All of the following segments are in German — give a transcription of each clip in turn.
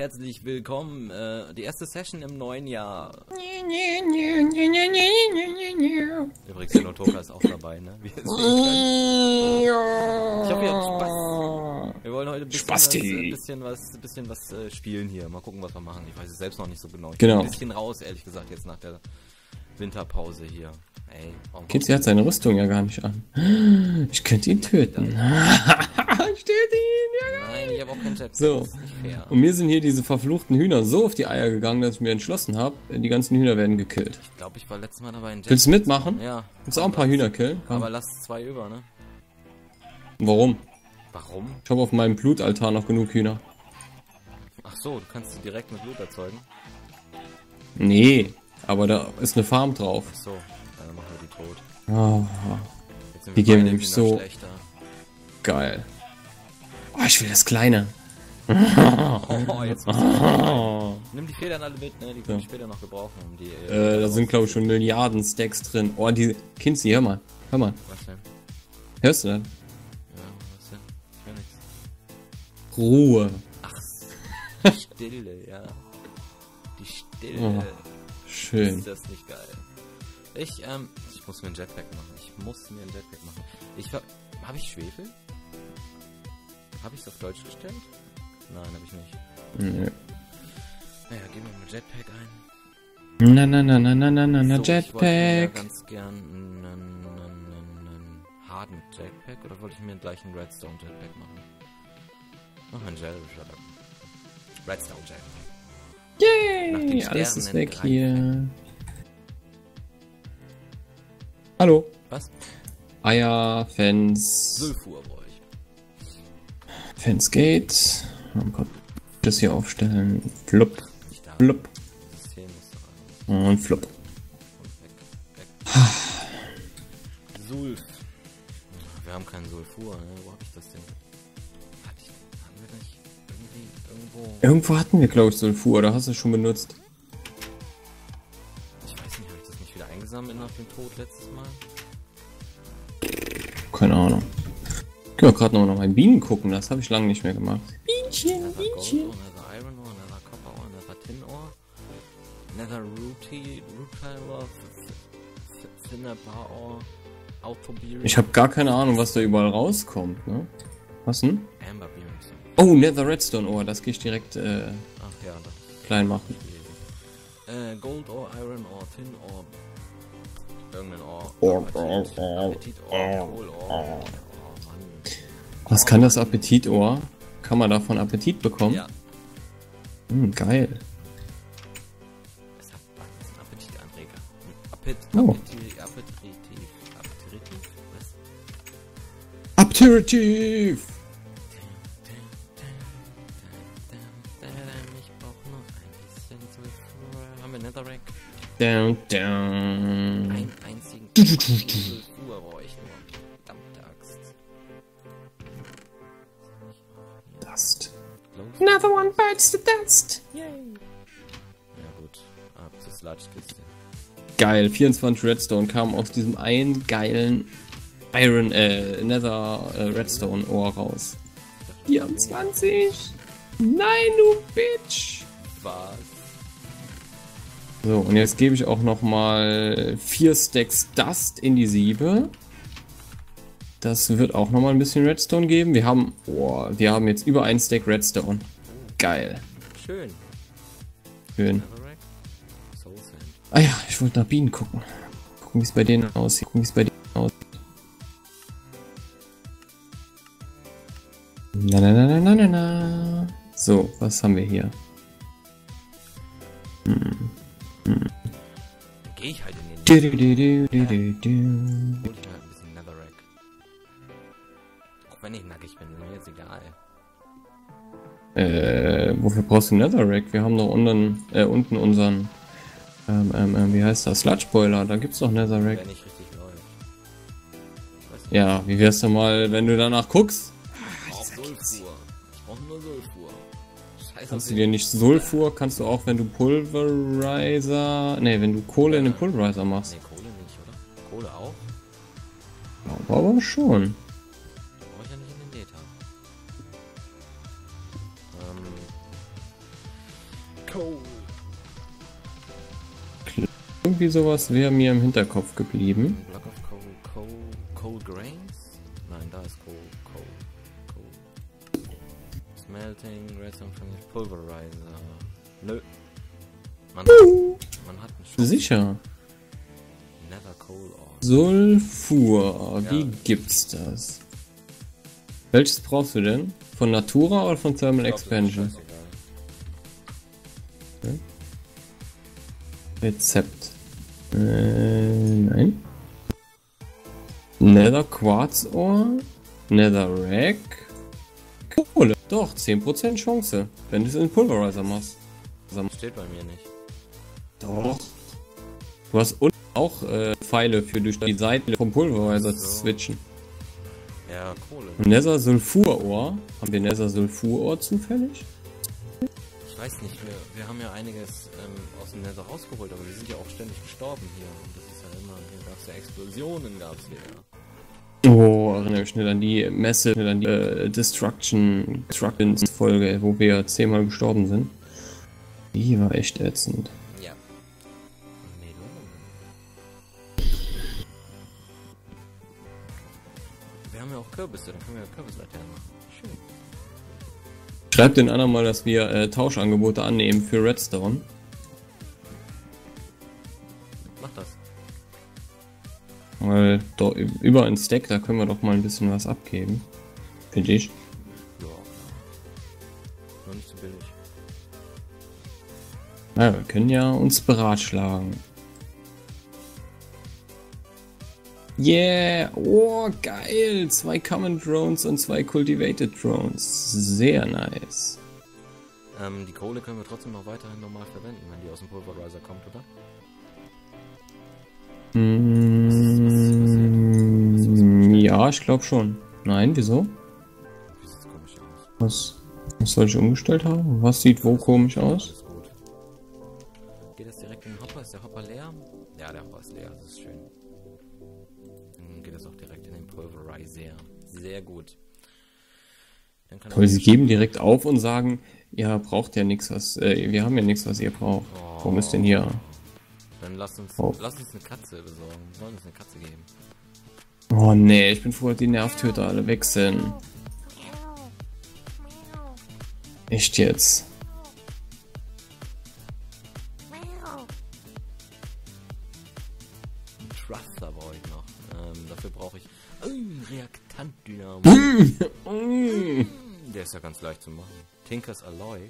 herzlich willkommen. Äh, die erste Session im neuen Jahr. Übrigens, der Notoka ist auch dabei, ne? Ich hoffe, ihr habt Spaß. Wir wollen heute ein bisschen Spasti. was, ein bisschen was, ein bisschen was äh, spielen hier. Mal gucken, was wir machen. Ich weiß es selbst noch nicht so genau. Ich Genau. bin ein bisschen raus, ehrlich gesagt, jetzt nach der Winterpause hier. Ey, warum Kitzi hat seine Rüstung ja gar nicht an. Ich könnte ihn töten. ich töte ihn, ja. Nein, ich habe auch kein Jetpack. So. Und mir sind hier diese verfluchten Hühner so auf die Eier gegangen, dass ich mir entschlossen habe, die ganzen Hühner werden gekillt. Ich glaube, ich war letztes Mal dabei in Willst du mitmachen? Ja. Willst du auch ein paar Hühner killen? Komm. Aber lass zwei über, ne? Warum? Warum? Ich habe auf meinem Blutaltar noch genug Hühner. Ach so, du kannst sie direkt mit Blut erzeugen. Nee, aber da ist eine Farm drauf. Ach so, dann machen wir die tot. Oh, Die beide nämlich so- schlechter. geil. Oh, ich will das Kleine. Oh, jetzt Oh. Nimm die Federn alle mit, ne? Die können Ja. später noch gebrauchen. Um die, Äh, da sind glaube ich schon Milliarden Stacks drin. Oh, die Kinsey, hör mal. Hör mal. Was denn? Hörst du das? Ja, was denn? Ich höre nichts. Ruhe. Ach, Stille, ja. Die Stille. Oh, Schön. Ist das nicht geil? Ich, ähm, ich muss mir ein Jetpack machen. Ich muss mir ein Jetpack machen. Ich war, habe ich Schwefel? Habe ich es auf Deutsch gestellt? Nein, habe ich nicht. Nö. Naja, gehen wir mal Jetpack ein. Na na na na na na na na So, ich wollte mir ja Jetpack. ganz gern einen, einen, einen, einen harten Jetpack oder wollte ich mir gleich einen Redstone Jetpack machen? Mach einen up. Redstone Jetpack. Yay, alles ist weg greifen. hier. Hallo. Was? Eier, Fans, Sulfur brauche ich. Fans geht. Dann kommt das hier aufstellen. Flup, flup und flup. Und weg. Weg. Sulf. Wir haben keinen Sulfur, ne? Wo hab ich das denn? Irgendwo? Hatten wir, glaube ich, Sulfur. Da hast du es schon benutzt. Ich weiß nicht, habe ich das nicht wieder eingesammelt nach dem Tod letztes Mal? Keine Ahnung. Ich kann gerade noch mal nach meinen Bienen gucken. Das habe ich lange nicht mehr gemacht. Bienchen, Nether Gold Iron Ore, Nether Copper Ore, Nether Tin Ore, Nether Rooty, Rutile Ore, Thinner Bar Ore, Autobeer, Ich habe gar keine Ahnung, was da überall rauskommt. Ne? Was denn? Amber Beams. Oh, Nether Redstone Ore. Das gehe ich direkt äh, Ach ja, das klein machen. Äh, Gold Ore, Iron Ore, Tin Ore, irgendein Ore, Ore, Appetit, Ore, Ore, Appetit Ore, Kohl Ore, oh Mann. Was kann das Appetitohr? Kann man davon Appetit bekommen? Ja, Hm, geil. hat das ist ein Appetitanreger. Appet, Oh. Appetit, Appetitiv, Appetitiv, was? Aperitif! Down, down. Einen einzigen Sulfur brauche ich nur. Verdammte Axt. Dust. Another one bites the dust. Ja gut, ab zur Sludge-Kiste. Geil, 24 Redstone kam aus diesem einen geilen Iron, äh, Nether äh, Redstone Ohr raus. 24? Nein, du Bitch! Was? So, und jetzt gebe ich auch noch mal vier Stacks Dust in die Siebe. Das wird auch noch mal ein bisschen Redstone geben. Wir haben, oh, wir haben jetzt über ein Stack Redstone. Geil. Schön. Schön. Ah ja, ich wollte nach Bienen gucken. Gucken, wie es bei denen aussieht. Gucken, wie es bei denen aussieht. Na na na na na na na. So, was haben wir hier? Dann gehe ich halt in den... Du, du, du, du, ein bisschen Netherrack. Auch wenn ich nackig bin, ist mir jetzt egal. Äh, wofür brauchst du Netherrack? Wir haben doch unten, äh, unten unseren, ähm, ähm, ähm, wie heißt das? Sludge Boiler, da gibt's doch Netherrack. Ja, wie wär's denn mal, wenn du danach guckst? Kannst du dir nicht Sulfur, kannst du auch, wenn du Pulverizer, ne, wenn du Kohle in den Pulverizer machst. Nee, Kohle nicht, oder? Kohle auch? Aber, aber schon. Brauche ich ja nicht in den Data. Ähm, Coal. Irgendwie sowas wäre mir im Hinterkopf geblieben. Block of Coal, Coal, Coal Grains? Nein, da ist Coal. Smelting, Redstone Pulverizer. Nö. Man hat, man hat einen Schuss. Sicher. Nether Coal Ore. Sulfur. Wie Ja. gibt's das? Welches brauchst du denn? Von Natura oder von Thermal glaub, Expansion? scheißegal. Rezept. Äh, nein. Nether Quartz Ore. Nether Rack. Kohle. Doch, 10% Chance, wenn du es in Pulverizer machst. Steht bei mir nicht. Doch. Du hast unten auch äh, Pfeile für durch die Seiten vom Pulverizer zu So. switchen. Ja, Kohle. Nether Sulfur-Ohr. Haben wir Nether Sulfur-Ohr zufällig? Ich weiß nicht, wir, wir haben ja einiges ähm, aus dem Nether rausgeholt, aber wir sind ja auch ständig gestorben hier. Und das ist ja immer, hier gab es ja Explosionen, gab es hier. Oh, erinnere mich schnell an die Messe, an die äh, Destruction, Destructions Folge, wo wir zehnmal gestorben sind. Die war echt ätzend. Ja. Wir haben ja auch Kürbisse, dann können wir ja Kürbislaternen machen. Schön. Schreibt den anderen mal, dass wir äh, Tauschangebote annehmen für Redstone. Weil da, über ein Stack, da können wir doch mal ein bisschen was abgeben. Finde ich. Ja. Nur nicht zu billig. Ja, wir können ja uns beratschlagen. Yeah! Oh, geil! Zwei Common Drones und zwei Cultivated Drones. Sehr nice. Ähm, die Kohle können wir trotzdem noch weiterhin normal verwenden, wenn die aus dem Pulverizer kommt, oder? Mm, ich glaube schon. Nein, wieso? Was, was soll ich umgestellt haben? Was sieht wo komisch aus? Geht das direkt in den Hopper? Ist der Hopper leer? Ja, der Hopper ist leer, das ist schön. Dann geht das auch direkt in den Pulverizer. Sehr gut. Aber sie geben direkt auf und sagen, ja, braucht ja nichts, was, äh, wir haben ja nichts, was ihr braucht. Warum ist denn hier? Dann lasst uns, Oh. lasst uns eine Katze besorgen. Wir sollen uns eine Katze geben. Oh nee, ich bin froh, dass die Nervtöter alle weg sind. Echt jetzt? Thruster brauche ich noch. Ähm, dafür brauche ich Reaktantdynamo. Mm. Der ist ja ganz leicht zu machen. Tinkers Alloy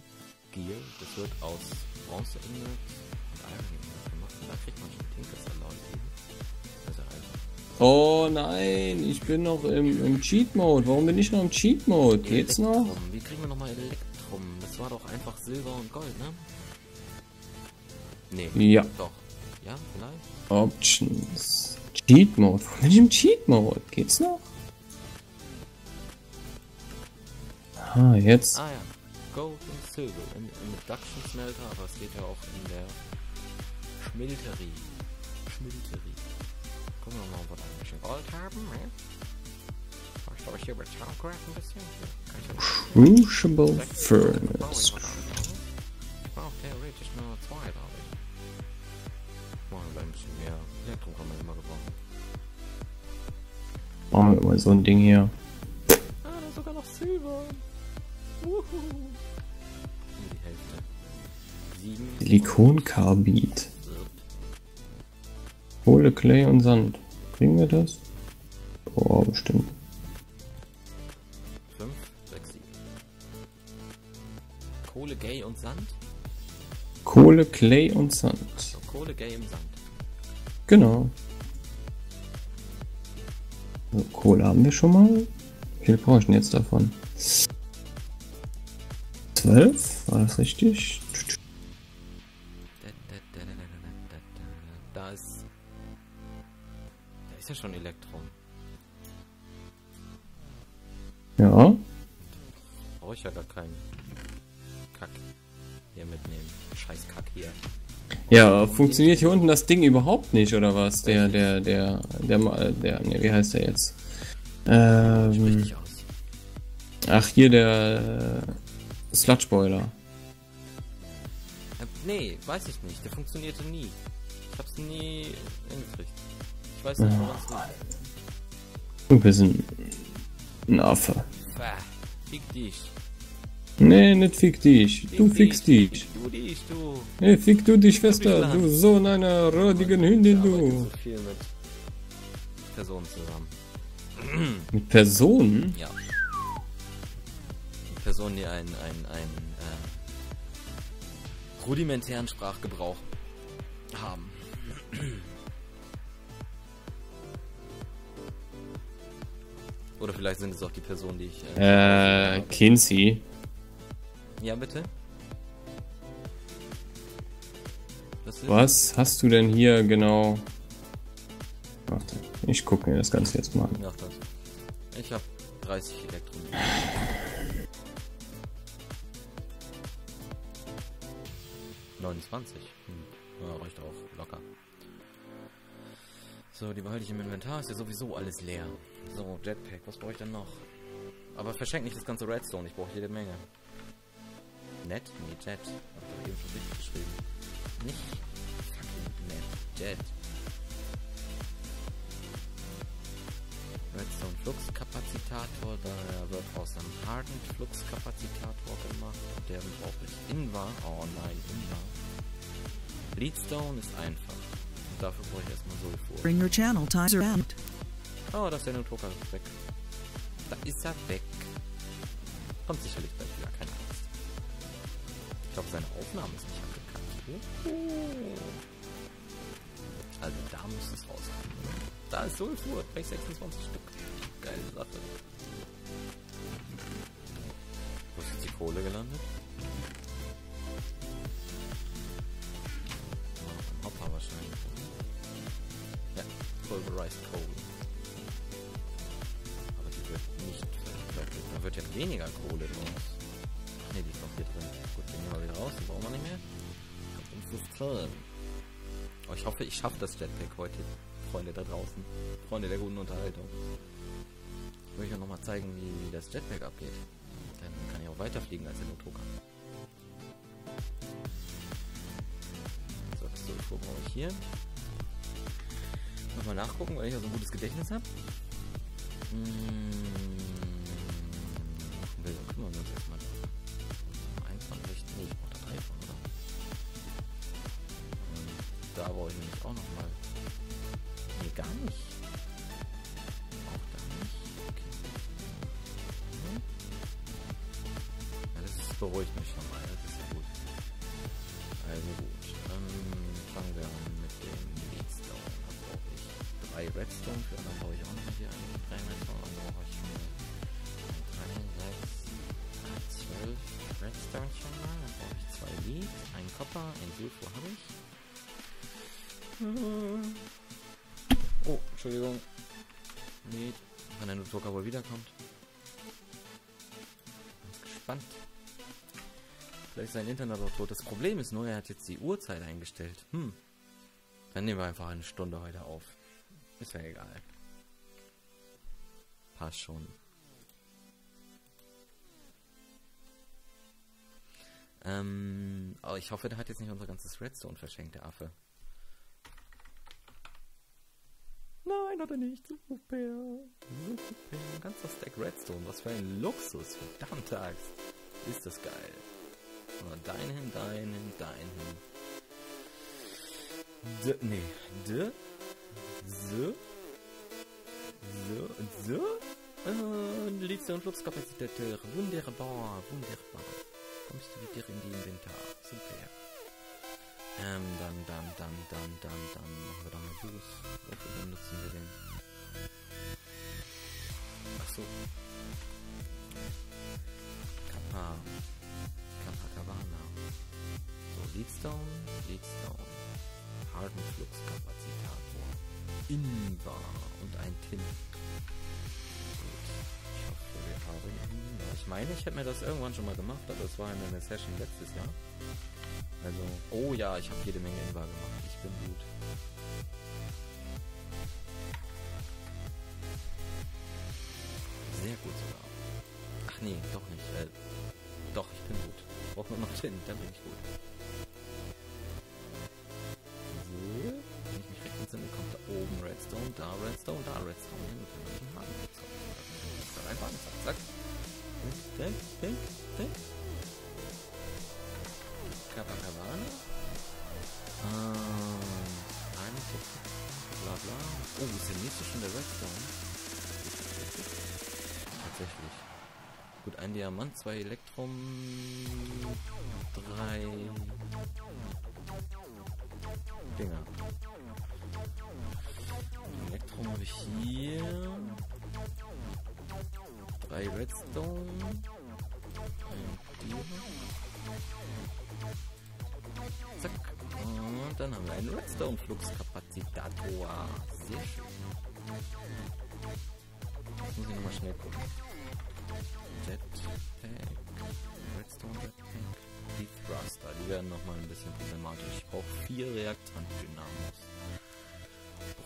Gear, das wird aus Bronze Ingot und Iron Ingot gemacht. Da kriegt man schon Tinkers Alloy Oh nein, ich bin noch im, im Cheat-Mode. Warum bin ich noch im Cheat-Mode? Geht's noch? Wie kriegen wir nochmal Elektrum? Das war doch einfach Silber und Gold, ne? Nee. Ja. Doch. Ja, vielleicht? Options. Cheat-Mode. Warum bin ich im Cheat-Mode? Geht's noch? Ah, jetzt. Ah ja. Gold und Silber im, im Reduction Smelter, aber es geht ja auch in der Schmilterie. Schmilterie. Gucken wir mal, ob wir da ein bisschen Gold haben, ne? Soll ich hier bei Starcraft ein bisschen? Ich Crucible Furnace. Ich brauche theoretisch nur zwei, glaube ich. Machen wir ein bisschen mehr. Elektro kann man immer gebrauchen. Machen wir mal so ein Ding hier. Ah, da ist sogar noch Silber. Wuhu. Um die Hälfte. Silikonkarbid. Kohle, Clay und Sand. Kriegen wir das? Oh, bestimmt. Fünf, sechs, sieben. Kohle, Gay und Sand? Kohle, Clay und Sand. So, Kohle, Gay im Sand. Genau. So, Kohle haben wir schon mal. Wie viel brauche ich denn jetzt davon? 12? War das richtig? Schon Elektron. Ja. Brauche ich ja gar keinen Kack hier mitnehmen. Scheiß Kack hier. Ja, funktioniert hier unten das Ding überhaupt nicht, oder was? Der, der, der, der, der, der ne, wie heißt der jetzt? Ähm, ach, hier der äh, Sludge Boiler. Nee, weiß ich nicht. Der funktionierte nie. Ich hab's nie hingekriegt. Ich weiß nicht, woran es liegt. Du bist ein, ein Affe. Bah, fick dich. Nee, nicht fick dich. Du fickst dich. Du dich, du. Nee, fick du die Schwester, du Sohn einer rodigen Hündin, Ich du. so viel mit Personen zusammen. Mit Personen? Ja. Personen, die einen, einen, einen äh, rudimentären Sprachgebrauch haben. Oder vielleicht sind es auch die Personen, die ich. Äh, Kinsey. Ja, bitte? Was hast du denn hier genau? Warte, ich gucke mir das Ganze jetzt mal an. Das. Ich habe 30 Elektronen. Neunundzwanzig. Hm. Ja, reicht auch. Locker. So, die behalte ich im Inventar. Ist ja sowieso alles leer. So, Jetpack. Was brauche ich denn noch? Aber verschenk nicht das ganze Redstone. Ich brauche jede Menge. Net? Nee, Jet. Hab ich doch eben schon richtig geschrieben. Nicht fucking Net. Jet. Redstone Fluxkapazitator, da wird aus einem Hardened Fluxkapazitator gemacht. Der brauche ich Invar. Oh nein, Invar. Leadstone ist einfach. Dafür brauche ich erstmal Sulfur. Bring your channel timer out. Oh, da ist der Neutroker weg. Da ist er weg. Kommt sicherlich gleich wieder, keine Angst. Ich glaube, seine Aufnahme ist nicht abgekannt. Also da muss es rauskommen. Da ist Sulfur, bei 26 Stück. Geile Sache. Wo ist jetzt die Kohle gelandet? Schaffe das Jetpack heute, Freunde da draußen. Freunde der guten Unterhaltung. Ich will euch nochmal zeigen, wie, wie das Jetpack abgeht. Dann kann ich auch weiterfliegen als der Notoka. So, Sulfur brauche ich hier. Nochmal nachgucken, weil ich ja so ein gutes Gedächtnis habe. Hm, wir uns erstmal. Auch nochmal. Nee, gar nicht. Auch da nicht. Okay. Ja, das ist, beruhigt mich schon mal. Das ist ja gut. Also gut. Ähm, fangen wir an mit dem Leadstone. Da brauche ich drei Redstone. Für anderen brauche ich auch noch hier einen. Drei Redstone. Dann brauche ich schon drei, sechs, acht, zwölf Redstone schon mal. Dann brauche ich zwei Lead, einen Copper, ein Sulfur habe ich. Oh, Entschuldigung. Nee, wenn der Nutoka wohl wiederkommt. Gespannt. Vielleicht ist sein Internet auch tot. Das Problem ist nur, er hat jetzt die Uhrzeit eingestellt. Hm. Dann nehmen wir einfach eine Stunde heute auf. Ist ja egal. Passt schon. Ähm, aber ich hoffe, der hat jetzt nicht unser ganzes Redstone verschenkt, der Affe. Nein, hat er nicht. Super. Super. Ein ganzer Stack Redstone. Was für ein Luxus. Verdammte Axt. Ist das geil. Dein hin, dein hin, dein hin. D nee. D. So. So. So. Äh, Lithium und Fluxkapazität. Wunderbar. Wunderbar. Kommst du wieder in die Inventar. Super. Ähm, dann, dann, dann, dann, dann, dann machen wir da mal Juice. Wofür benutzen wir den? Ach so. Kappa. Kappa Cabana. So, Leadstone, Leadstone. Harden Fluxkapazitator. Inbar und ein Tin. Ich hoffe, wir haben ihn. Ich meine, ich hätte mir das irgendwann schon mal gemacht, aber es war in einer Session letztes Jahr. Also, oh ja, ich habe jede Menge Invar gemacht. Ich bin gut. Sehr gut sogar. Ach nee, doch nicht. Äh, doch, ich bin gut. Brauch nur noch hin, dann bin ich gut. So, wenn ich mich recht entsinne, kommt da oben Redstone, da Redstone, da Redstone. Hin, und dann ich einen Haken. Zack, zack. Denk, denk, denk. Tatsächlich. Gut, ein Diamant, zwei Elektrum, drei Dinger. Elektrum habe ich hier. Drei Redstone. Zack. Und dann haben wir einen Redstone-Fluxkapazitator. Sehr schön. Jetzt muss ich nochmal schnell gucken. Jetpack. Redstone Jetpack. Die Thruster. Die werden nochmal ein bisschen problematisch. Ich brauche vier Reaktantdynamos.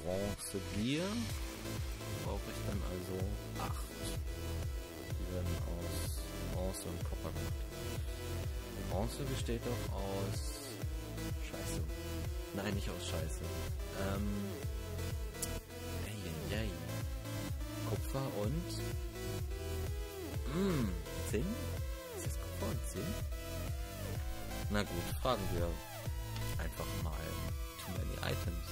Bronze Gear. Brauche ich dann also acht. Die werden aus Bronze und Kupfer gemacht. Bronze besteht doch aus Scheiße. Nein, nicht aus Scheiße. Ähm. Ey. Kupfer und. Hm, Zinn? Ist das Kupfer und Zinn? Na gut, fragen wir einfach mal. Too many items.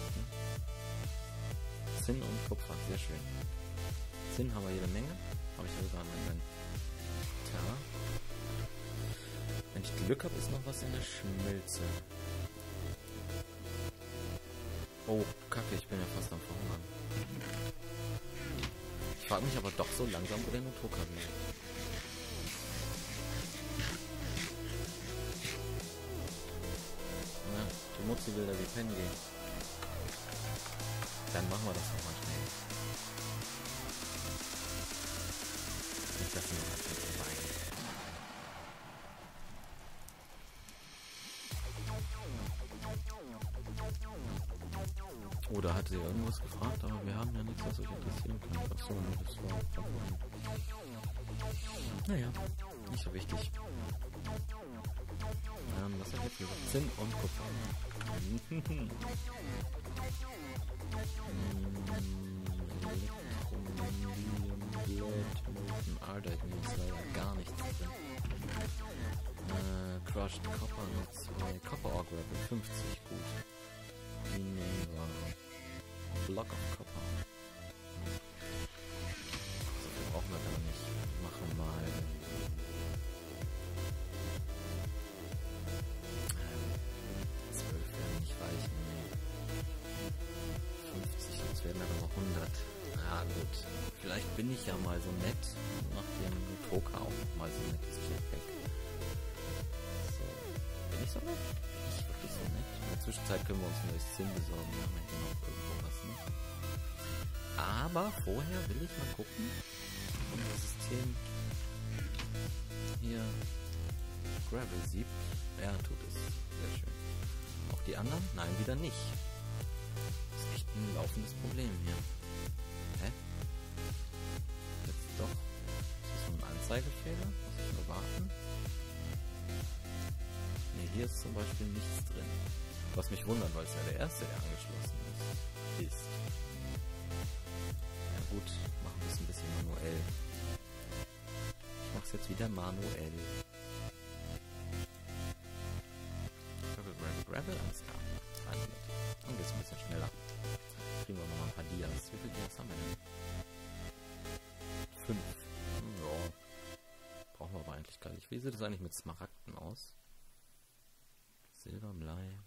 Ne? Zinn und Kupfer, sehr schön. Zinn haben wir jede Menge. Habe ich sogar in meinem Inventar. Wenn ich Glück habe, ist noch was in der Schmelze. Oh, Kacke, ich bin ja fast am Verhungern. Ich frage mich aber doch so langsam, wo der Notoka will. Ja, die Mutzi will da wie pennen gehen. Oder hat sie irgendwas gefragt, aber wir haben ja nichts, was euch interessieren könnte. Achso, das war. Naja, nicht so wichtig. Ähm, was hat jetzt gesagt? Zinn und Kupfer. Ardite, nee, ist leider gar nichts drin. Äh, Crushed Copper mit zwei Copper Ore Gravel, 50, gut. Die nehmen wir. Block of Copper. So viel brauchen wir gar nicht. Machen mal. Ähm, 12 werden nicht reichen, nee. 50, sonst werden aber noch 100. Ah, gut. Vielleicht bin ich ja mal so nett, nach dem Poker auch mal so nettes Jetpack. So. Bin ich so nett? Bin ich wirklich so nett? In der Zwischenzeit können wir uns ein neues Zinn besorgen. Wir haben ja hier noch irgendwo ne? Aber vorher will ich mal gucken, ob das System hier Gravel sieht. Ja, tut es. Sehr schön. Auch die anderen? Nein, wieder nicht. Das ist echt ein laufendes Problem hier. Hä? Jetzt doch. Ist das so ein Anzeigefehler? Muss ich nur warten? Ne, hier ist zum Beispiel nichts drin. Was mich wundert, weil es ja der erste, der angeschlossen ist. Ist. Ja gut, machen wir es ein bisschen manuell. Ich mach's jetzt wieder manuell. Gravel, Gravel, Gravel, alles klar. 300. Dann geht's ein bisschen schneller. Kriegen wir mal ein paar Dias. Wie viele Dias haben wir denn? Fünf. Hm, Ja. Brauchen wir aber eigentlich gar nicht. Wie sieht es eigentlich mit Smaragden aus? Silberblei.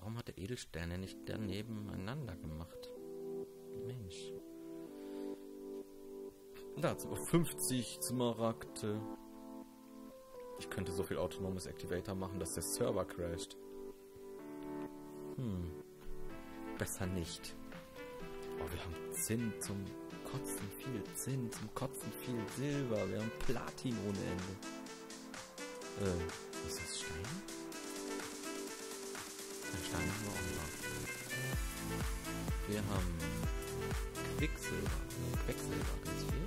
Warum hat der Edelsterne nicht daneben einander gemacht? Mensch. Dazu 50 Smaragde. Ich könnte so viel autonomes Activator machen, dass der Server crasht. Hm. Besser nicht. Oh, wir haben Zinn zum Kotzen viel Zinn, zum Kotzen viel Silber. Wir haben Platin ohne Ende. Äh, Wir haben Quicksilber. Quecksilber ganz viel.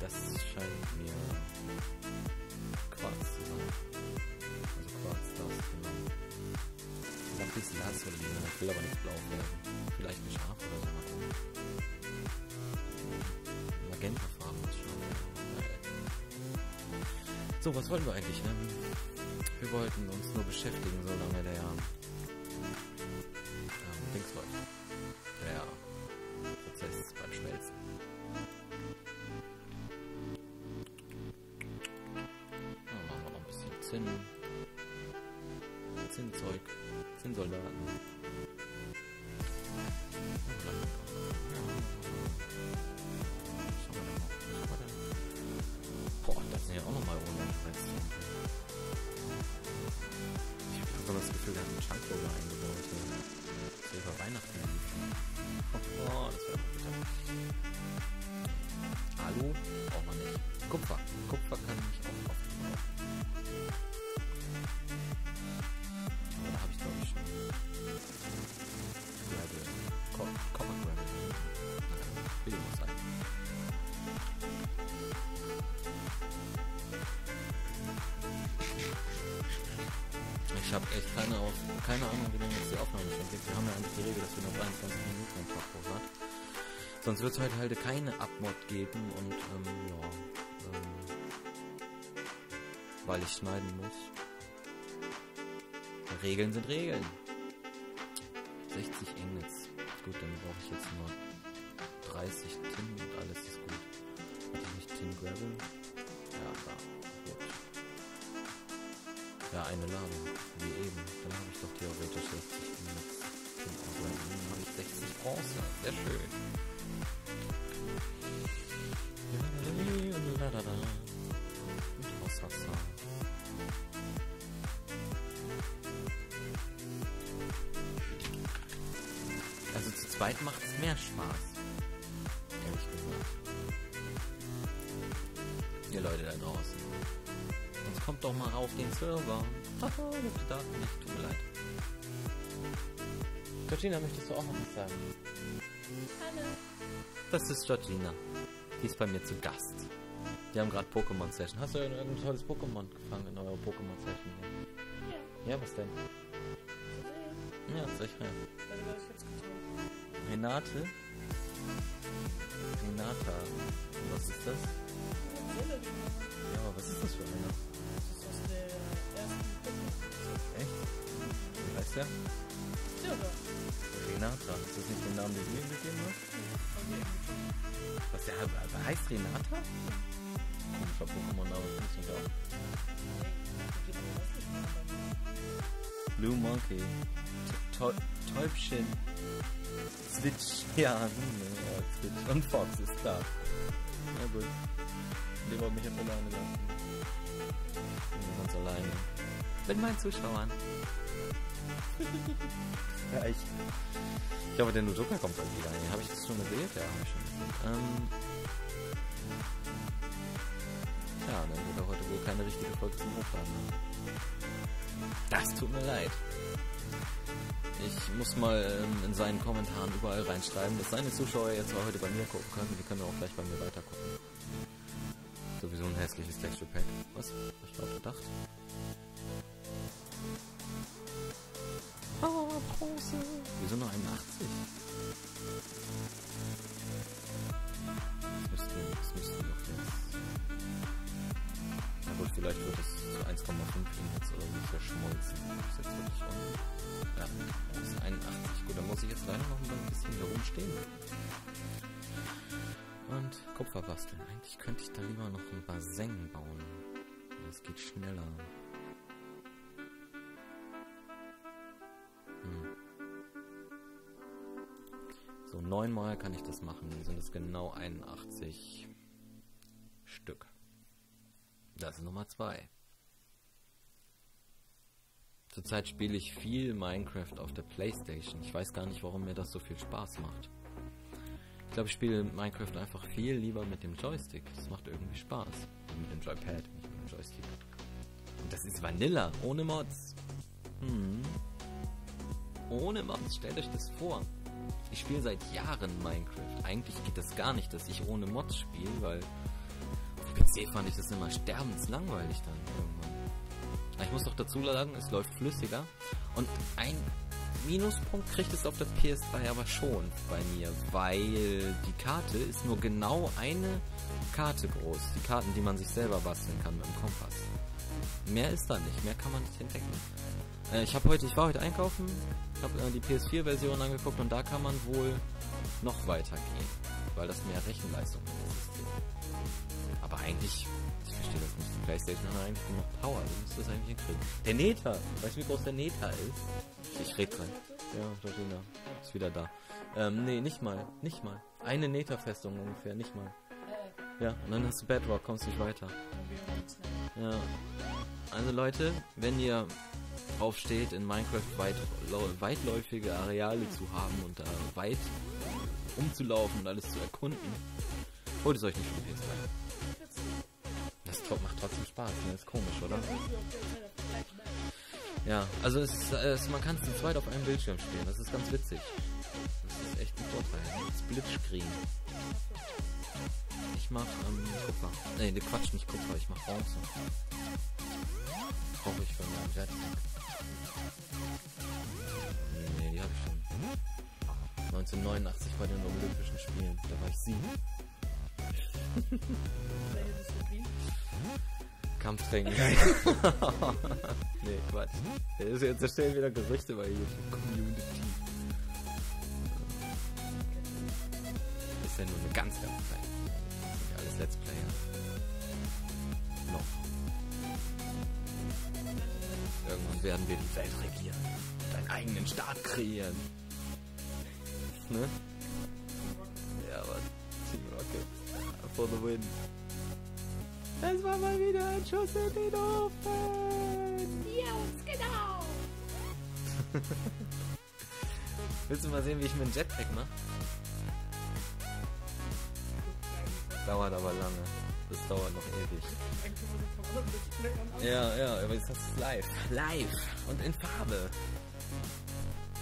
Das scheint mir Quarz zu sein. Also Quarz, das, genau. Lapis Lazuli, ich will aber nicht blau werden. Vielleicht ein Schaf oder so. mal gucken. Magentafarben ist schon. So, was wollten wir eigentlich? Ne? Wir wollten uns nur beschäftigen, solange der ähm, Dings läuft. Ich habe echt keine, auf, keine Ahnung, wie lange jetzt die Aufnahme geht. Wir haben ja eigentlich die Regel, dass wir nur 23 Minuten im Talk hat. Sonst wird es heute halt keine Abmod geben und ähm, ja, ähm, weil ich schneiden muss. Regeln sind Regeln. 60 Engels. Gut, dann brauche ich jetzt nur 30 Tin und alles ist gut. Hatte ich nicht Tin Gravel? Ja, da. Ja, eine Ladung, wie eben. Dann habe ich doch theoretisch 60 Engels. Tin und Gravel. Dann habe ich 60 Bronze. Sehr schön. Und Wasserzahl. Also zu zweit macht es mehr Spaß. Server. Haha, ich hab die Daten nicht. Tut mir leid. Georgina, möchtest du auch noch was sagen? Hallo. Das ist Georgina. Die ist bei mir zu Gast. Die haben gerade Pokémon Session. Hast du irgendein tolles Pokémon gefangen in eurer Pokémon Session? Ja, Ja, was denn? Ja, sicher. Renate? Renata. Was ist das? Ja, aber was ist das für eine? Heißt der? Silber. Renata. Ist das nicht der Name, den du ihm gegeben hast? Okay. Was der heißt Renata? Komischer Pokémon-Name, finde ich nicht auch. Blue Monkey. Täubchen. Switch. Ja, hm, ja, Switch. Und Fox, ist klar. Ja gut. Die wollen mich jetzt alleine lassen. Ganz alleine. Mit meinen Zuschauern. ja, ich. Ich hoffe, der Nujoka kommt bald wieder. Habe ich das schon gewählt? Ja, habe ich schon gesehen. Ähm. Ja, dann wird er heute wohl keine richtige Folge zum Hochladen haben. Das tut mir leid. Ich muss mal ähm, in seinen Kommentaren überall reinschreiben, dass seine Zuschauer jetzt auch heute bei mir gucken können. Die können auch gleich bei mir weiter gucken. Sowieso ein hässliches Texture Pack. Was? Hab ich laut gedacht? Bronze. Wieso nur 81? Das müsste, das doch jetzt. Na gut, vielleicht wird es zu 1,5 jetzt oder so verschmolzen. Das ist jetzt wirklich un Ja, das ist 81. Gut, dann muss ich jetzt leider noch ein bisschen hier rumstehen. Und Kupfer basteln. Eigentlich könnte ich da lieber noch ein Basen bauen. Das geht schneller. So, neunmal kann ich das machen. Sind es genau 81 Stück. Das ist Nummer zwei. Zurzeit spiele ich viel Minecraft auf der Playstation. Ich weiß gar nicht, warum mir das so viel Spaß macht. Ich glaube, ich spiele Minecraft einfach viel lieber mit dem Joystick. Das macht irgendwie Spaß. Mit dem Joypad, nicht mit dem Joystick. Und das ist Vanilla, ohne Mods. Hm. Ohne Mods, stellt euch das vor. Ich spiele seit Jahren Minecraft. Eigentlich geht das gar nicht, dass ich ohne Mods spiele, weil auf PC fand ich das immer sterbenslangweilig dann irgendwann. Ich muss doch dazu sagen, es läuft flüssiger. Und ein Minuspunkt kriegt es auf der PS3 aber schon bei mir, weil die Karte ist nur genau eine Karte groß. Die Karten, die man sich selber basteln kann mit dem Kompass. Mehr ist da nicht, mehr kann man nicht entdecken. Äh, ich heute, ich war heute einkaufen, habe die PS4-Version angeguckt und da kann man wohl noch weiter gehen, weil das mehr Rechenleistung System. Aber eigentlich, ich verstehe das nicht. Die PlayStation hat eigentlich nur noch Power, du musst das eigentlich hinkriegen. Der Neta, weißt du, wie groß der Neta ist? Ich red rein. Ja, Georgina ist wieder da. Ähm, nee, nicht mal, nicht mal. Eine Neta-Festung ungefähr, nicht mal. Ja, und dann hast du Bedrock, kommst nicht weiter. Ja. Also Leute, wenn ihr drauf steht, in Minecraft weit, weitläufige Areale zu haben und da weit umzulaufen und alles zu erkunden, holt es euch nicht die PS3. Das macht trotzdem Spaß, ne? Ist komisch, oder? Ja, also es, es man kann es zu zweit auf einem Bildschirm spielen, das ist ganz witzig. Das ist echt ein Vorteil. Splitscreen. Ich mach ähm, Kupfer. Ne Quatsch, nicht Kupfer, ich mach Bronze. Brauche ich für meinen Jetpack. Nee, die hab ich schon. 1989 bei den Olympischen Spielen, da war ich sieben. Welche Disziplin? Kampftraining. nee, Quatsch. Jetzt jetzt erzählen wieder Gerüchte bei YouTube Community. Ist ja nur eine ganz, ganz kleine. Das alles Let's Player. Irgendwann werden wir die Welt regieren. Deinen eigenen Staat kreieren. Ne? Ja, aber Team Rocket. For the win. Es war mal wieder ein Schuss in den Ofen. Ja, genau! Willst du mal sehen, wie ich mir einen Jetpack mache? Dauert aber lange. Das dauert noch ewig. Ja, ja, aber jetzt hast du es live. Live! Und in Farbe.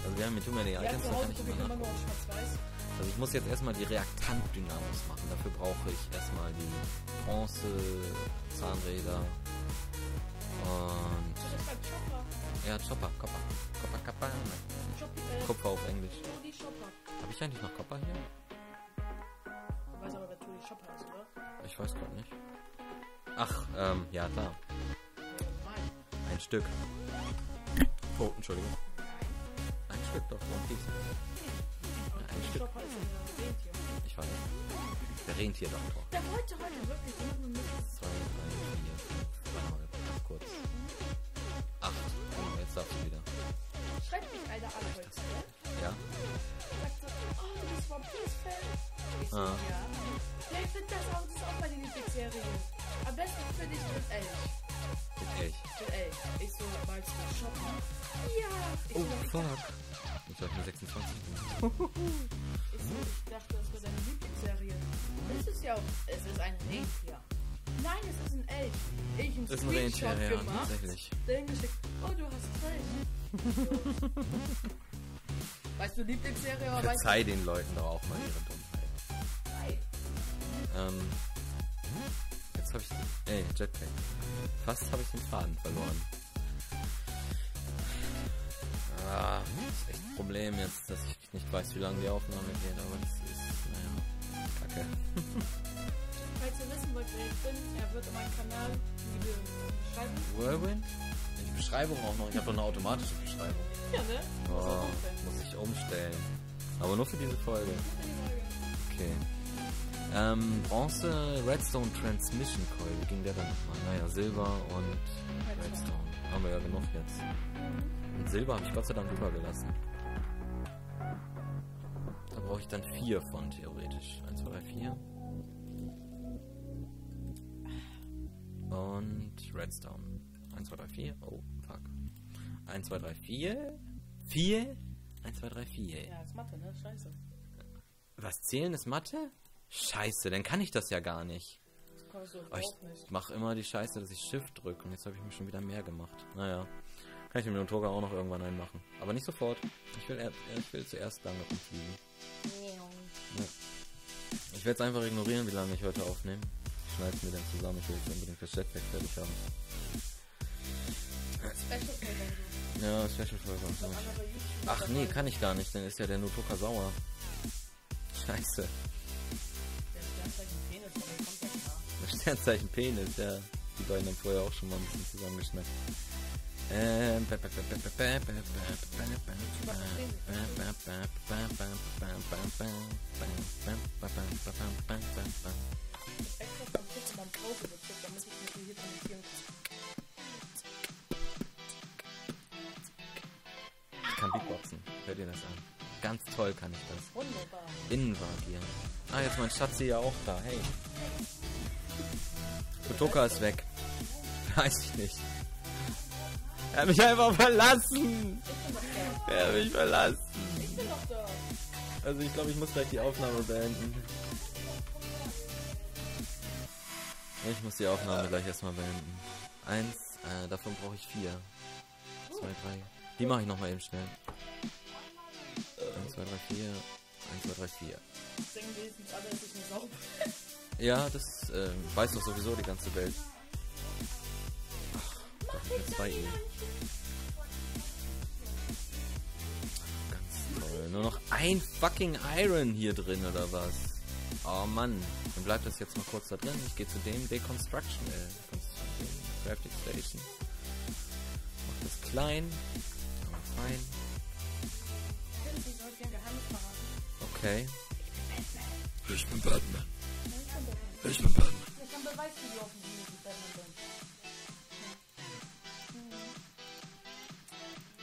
Also wir haben mit Junge die Ja, Items, zu da kann Hause ich gucke ich immer. Also ich muss jetzt erstmal die Reaktant-Dynamos machen. Dafür brauche ich erstmal die. Und... Ist beim Chopper. Ja, Chopper, Copper. Copper, Copper. Chop, äh, auf Englisch. Habe ich eigentlich noch Copper hier? Chopper ist, oder? Ich weiß gerade nicht. Ach, ähm, ja klar. Nein. Ein Stück. Oh, Entschuldigung. Ein Stück doch, One Piece. Aber ein Stück. Ich weiß. Der Rentierdoktor. Der wollte heute wirklich nur mit. Zwei, drei, vier, fünf, dreieinhalb, ganz kurz. Acht. Oh, jetzt darfst du wieder. Schreibt mich einer an heute, ne? Ja? Sagt so, oh, du bist One Piece-Fan? Ich so, Ah. ja. Ja, ich finde das auch, das ist auch meine Lieblingsserie. Am besten finde ich mit Elch. Mit Elch. Mit Elch. Ich so, magst du Chopper? Ja. Ich Oh, so, ich fuck. Jetzt sollten wir 26 nehmen. Ich, so, ich dachte, das wäre deine Lieblingsserie. Es ist ja auch, es ist ein Rentier. Nein, es ist ein Elch. Ich einen Das ist ein Rentier, ja, gemacht, tatsächlich. den geschickt. Oh, du hast recht. So. weißt du Lieblingsserie oder weißt Verzeih den Leuten doch auch mal ihre Dummheit. du? Nein. Ähm, jetzt habe ich, ey, Jetpack. Fast habe ich den Faden verloren. Ah, das ist echt ein Problem jetzt, dass ich nicht weiß, wie lange die Aufnahme geht, aber das ist, naja, kacke. Wissen wollt, wer ich bin, er wird in meinem Kanal in die Beschreibung. Whirlwind? Die Beschreibung auch noch, ich habe doch eine automatische Beschreibung. Ja, ne? Muss Oh, muss ich umstellen. Aber nur für diese Folge. Okay. Ähm, Bronze Redstone Transmission Coil. Wie ging der dann nochmal? Naja, Silber und Redstone. Haben wir ja genug jetzt. Und Silber habe ich Gott sei Dank übergelassen. Da brauche ich dann vier von, theoretisch. Eins, zwei, drei, vier. Und Redstone. Eins, zwei, drei, vier. Oh, fuck. Eins, zwei, drei, vier. Vier? Eins, zwei, drei, vier. Ja, ist Mathe, ne? Scheiße. Was zählen ist Mathe? Scheiße, dann kann ich das ja gar nicht. Das kannst du Oh, ich nicht. mache immer die Scheiße, dass ich Shift drücke und jetzt habe ich mir schon wieder mehr gemacht. Naja. Kann ich mit dem Toga auch noch irgendwann einmachen. Aber nicht sofort. Ich will, ich will zuerst lange rumfliegen. Ja. Ich werde es einfach ignorieren, wie lange ich heute aufnehme. Ich schneide es mir dann zusammen. Ich will jetzt unbedingt das Jetpack fertig haben. Special. Ja, Special Folge Ach nee, kann ich gar nicht, dann ist ja der Nutoka sauer. Scheiße. Der Sternzeichen Penis, ja klar. Das Sternzeichen Penis, ja. Die beiden haben vorher auch schon mal ein bisschen zusammengeschnackt. Ähm, Auge wegdrückt, dann muss ich mich hier konzentrieren. Ich kann Beatboxen. Hört ihr das an? Ganz toll kann ich das. Wunderbar. Innenvadieren. Ah, jetzt mein Schatz ja auch da. Hey. Kotoka ist weg. Weiß ich nicht. Er hat mich einfach verlassen. Er hat mich verlassen. Ich bin noch da. Also ich glaube, ich muss gleich die Aufnahme beenden. Ich muss die Aufnahme gleich erstmal beenden. Eins, äh, davon brauche ich vier. Zwei, drei. Die mache ich nochmal eben schnell. Eins, zwei, drei, vier. Eins, zwei, drei, vier. Ja, das äh, weiß doch sowieso die ganze Welt. Ach, da ich jetzt E. Ganz toll. Nur noch ein fucking Iron hier drin, oder was? Oh Mann. Dann bleibt das jetzt mal kurz da drin. Ich gehe zu dem Deconstruction, äh, Construction, Crafting Station. Mach das klein. Aber fein. Ich soll dir ein Geheimnis verraten. Okay. Ich bin Batman. Ich bin Batman.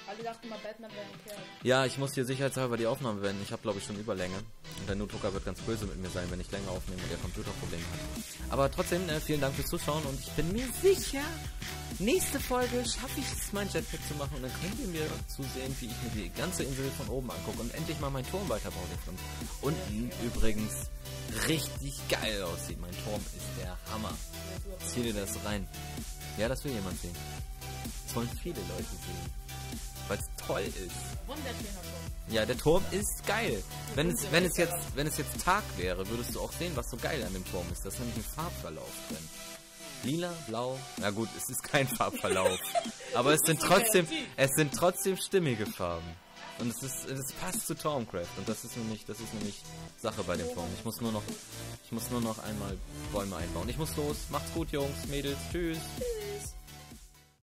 Alle dachten mal, Batman wäre ein Kerl. Ja, ich muss hier sicherheitshalber die Aufnahme beenden. Ich habe, glaube ich, schon Überlänge. Und der Nutoka wird ganz böse mit mir sein, wenn ich länger aufnehme und der Computer Probleme hat. Aber trotzdem, äh, vielen Dank fürs Zuschauen und ich bin mir sicher, nächste Folge schaffe ich es, mein Jetpack zu machen und dann könnt ihr mir zusehen, wie ich mir die ganze Insel von oben angucke und endlich mal meinen Turm weiterbaue. unten übrigens richtig geil aussieht. Mein Turm ist der Hammer. Zieh dir das rein. Ja, das will jemand sehen. Das wollen viele Leute sehen. Weil es toll ist. Wunderschöner Turm. Ja, der Turm ist geil. Wenn es, wenn es jetzt, wenn es jetzt Tag wäre, würdest du auch sehen, was so geil an dem Turm ist. Da ist nämlich ein Farbverlauf drin. Lila, blau. Na gut, es ist kein Farbverlauf. aber es sind trotzdem, es sind trotzdem stimmige Farben. Und es ist, es passt zu Stormcraft. Und das ist nämlich, das ist nämlich Sache bei dem Turm. Ich muss nur noch, ich muss nur noch einmal Bäume einbauen. Ich muss los. Macht's gut, Jungs, Mädels. Tschüss. Tschüss.